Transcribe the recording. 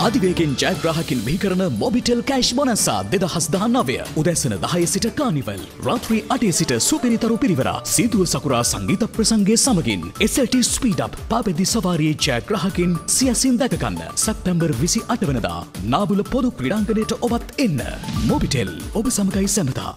අධිවේගෙන් ජයග්‍රාහකින් බිහිකරන Mobitel cash බොනස්සා දෙදහස් දහන්නවය උදැසන දහය සිට කානිවල් රාත්‍රී අටේ සිට සුපිරිතරු පිරිවර සීදුව සකුරා සංගීත ප්‍රසංගේ සමගින් SLT ස්පීඩප් පාපෙදි සවාරයේ ජයග්‍රාහකින් සියසින් දැකගන්න. සැප්තැම්බර් විසි අටවනදා නාබුල පොදු ක්‍රඩාංගනයට ඔබත් එන්න. මොබිටෙල් ඔබ සමගයි සැමතා